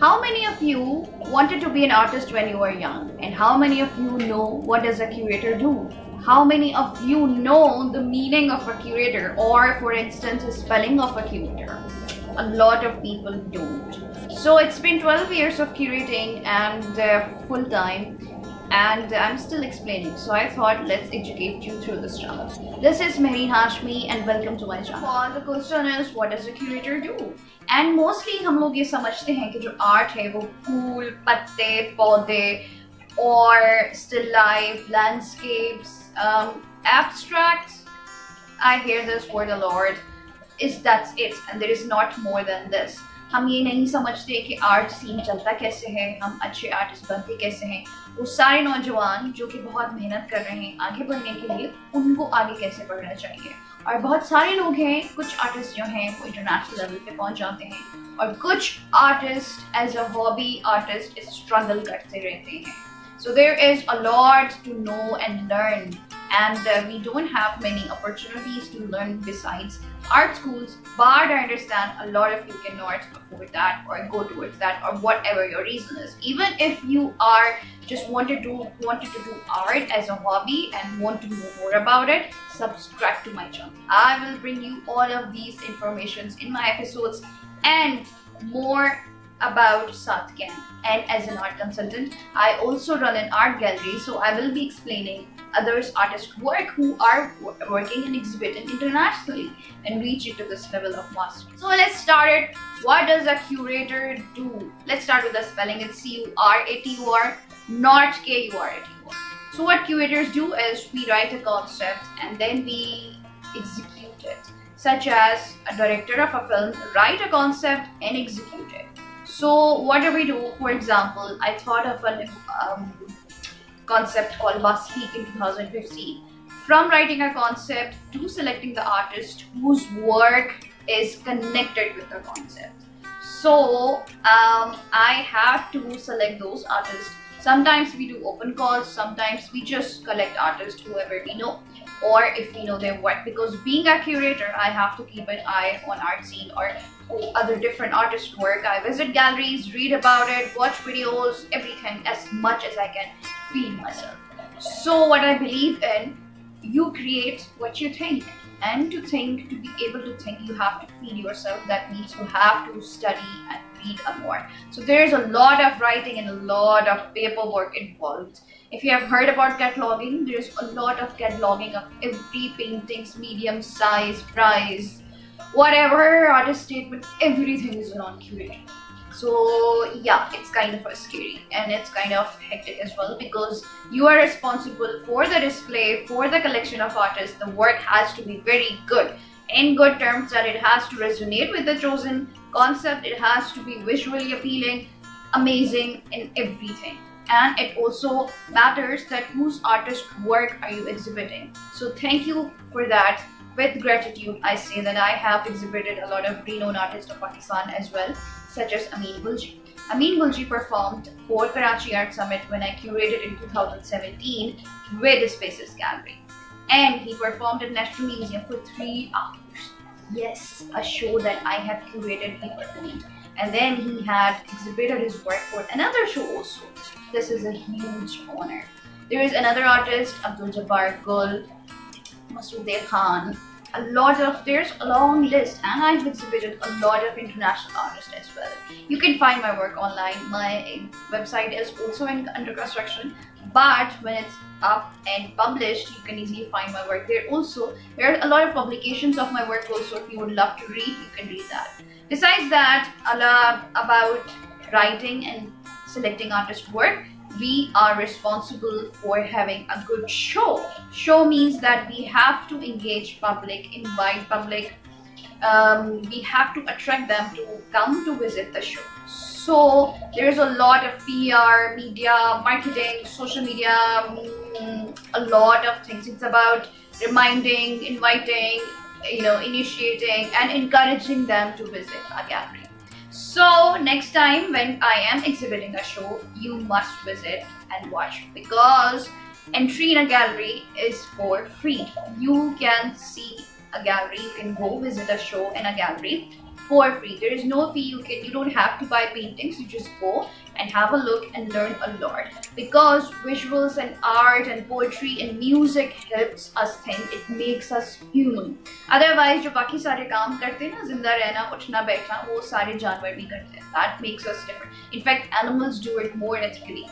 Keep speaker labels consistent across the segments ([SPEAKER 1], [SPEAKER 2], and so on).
[SPEAKER 1] How many of you wanted to be an artist when you were young? And how many of you know what does a curator do? How many of you know the meaning of a curator or for instance the spelling of a curator? A lot of people don't. So it's been 12 years of curating and uh, full time and I'm still explaining. So I thought let's educate you through this channel. This is Mehreen Hashmi and welcome to my channel. Well, the question is what does a curator do? And mostly हम लोग ये समझते हैं कि जो art है वो फूल, पत्ते, पौधे or still life, landscapes, um, abstracts. I hear this word a lot. Is that's it and there is not more than this. हम ये नहीं समझते कि आर्ट सीन चलता कैसे है हम अच्छे आर्टिस्ट बनते कैसे हैं वो सारे नौजवान जो कि बहुत मेहनत कर रहे हैं आगे बढ़ने के लिए, उनको आगे कैसे बढ़ना चाहिए? और बहुत सारे लोग हैं, कुछ आर्टिस्ट जो हैं, वो इंटरनेशनल लेवल पे पहुँच जाते हैं और कुछ artist as a hobby artist struggle करते रहते हैं। So there is a lot to know and learn and uh, we don't have many opportunities to learn besides art schools but I understand a lot of you cannot afford that or go towards that or whatever your reason is. Even if you are just wanted to wanted to do art as a hobby and want to know more about it subscribe to my channel. I will bring you all of these informations in my episodes and more about Satken and as an art consultant I also run an art gallery so I will be explaining others artists work who are working and exhibiting internationally and reaching to this level of mastery. So let's start it. What does a curator do? Let's start with the spelling. It's C-U-R-A-T-U-R not K-U-R-A-T-U-R. So what curators do is we write a concept and then we execute it such as a director of a film write a concept and execute it so what do we do? For example, I thought of a um, concept called Bus Week in 2015. From writing a concept to selecting the artist whose work is connected with the concept. So um, I have to select those artists. Sometimes we do open calls, sometimes we just collect artists, whoever we know or if we know their work because being a curator I have to keep an eye on art scene or other different artist work I visit galleries read about it watch videos everything as much as I can feed myself. So what I believe in you create what you think. And to think to be able to think you have to feed yourself. That means you have to study and read a more so there's a lot of writing and a lot of paperwork involved. If you have heard about cataloging, there's a lot of cataloging of every painting's medium, size, price, whatever artist statement, everything is on curating. So yeah, it's kind of scary and it's kind of hectic as well because you are responsible for the display, for the collection of artists. The work has to be very good in good terms that it has to resonate with the chosen concept. It has to be visually appealing, amazing in everything and it also matters that whose artist work are you exhibiting. So thank you for that. With gratitude, I say that I have exhibited a lot of renowned artists of Pakistan as well, such as Amin Gulgee. Amin Gulgee performed for Karachi Art Summit when I curated in 2017 with the Spaces Gallery. And he performed at National Museum for three hours. Yes, a show that I have curated, he performed and then he had exhibited his work for another show also. This is a huge honor. There is another artist, Abdul Jabbar Gul, Masood Khan, a lot of, there's a long list and I've exhibited a lot of international artists as well. You can find my work online. My website is also in, under construction but when it's up and published you can easily find my work there also there are a lot of publications of my work also if you would love to read you can read that besides that a lot about writing and selecting artist work we are responsible for having a good show show means that we have to engage public invite public um, we have to attract them to come to visit the show so there's a lot of PR, media, marketing, social media, um, a lot of things. It's about reminding, inviting, you know, initiating and encouraging them to visit a gallery. So next time when I am exhibiting a show, you must visit and watch because entry in a gallery is for free. You can see a gallery, you can go visit a show in a gallery for free. There is no fee. You can you don't have to buy paintings. You just go and have a look and learn a lot because visuals and art and poetry and music helps us think. It makes us human. Otherwise, जो बाकी सारे काम करते हैं ना जिंदा रहना उठना बैठना वो सारे जानवर भी करते हैं. That makes us different. In fact, animals do it more ethically.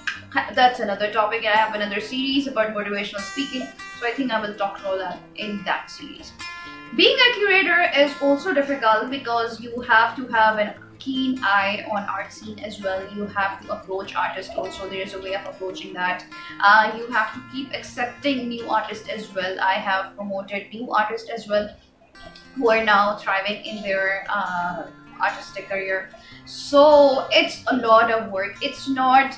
[SPEAKER 1] That's another topic, and I have another series about motivational speaking. So I think I will talk about that in that series. Being a curator is also difficult because you have to have a keen eye on art scene as well. You have to approach artists also. There is a way of approaching that. Uh, you have to keep accepting new artists as well. I have promoted new artists as well who are now thriving in their uh, artistic career. So it's a lot of work. It's not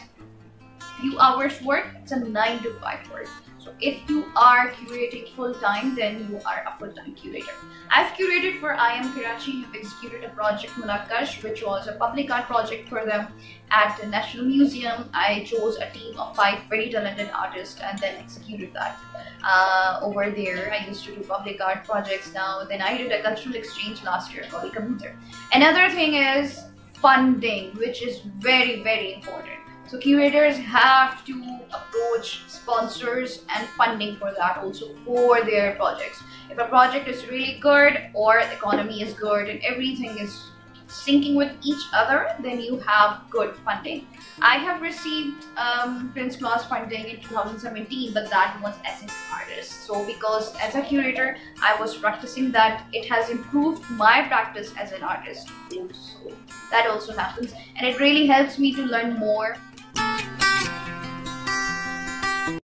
[SPEAKER 1] few hours work. It's a nine to five work. So if you are curating full time, then you are a full time curator. I've curated for IM Karachi, have executed a project Mulakash, which was a public art project for them at the National Museum. I chose a team of five very talented artists and then executed that uh, over there. I used to do public art projects now. Then I did a cultural exchange last year called Kabutar. Another thing is funding, which is very, very important. So curators have to approach sponsors and funding for that also for their projects. If a project is really good or the economy is good and everything is syncing with each other, then you have good funding. I have received um, Prince Claus funding in 2017, but that was as an artist. So because as a curator, I was practicing that, it has improved my practice as an artist also. That also happens and it really helps me to learn more